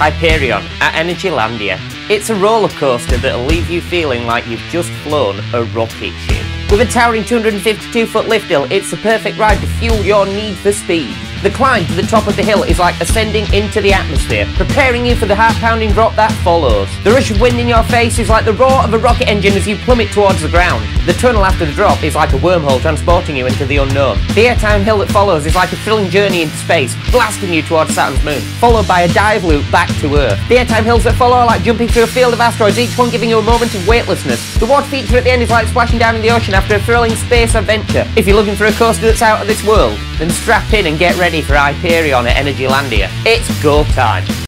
Hyperion at Energylandia. It's a roller coaster that'll leave you feeling like you've just flown a rocket ship. With a towering 252 foot lift hill, it's the perfect ride to fuel your need for speed. The climb to the top of the hill is like ascending into the atmosphere, preparing you for the heart pounding drop that follows. The rush of wind in your face is like the roar of a rocket engine as you plummet towards the ground. The tunnel after the drop is like a wormhole transporting you into the unknown. The airtime hill that follows is like a thrilling journey into space, blasting you towards Saturn's moon, followed by a dive loop back to Earth. The airtime hills that follow are like jumping through a field of asteroids, each one giving you a moment of weightlessness. The water feature at the end is like splashing down in the ocean after a thrilling space adventure. If you're looking for a coaster that's out of this world, then strap in and get ready for Hyperion at Energylandia. It's go time.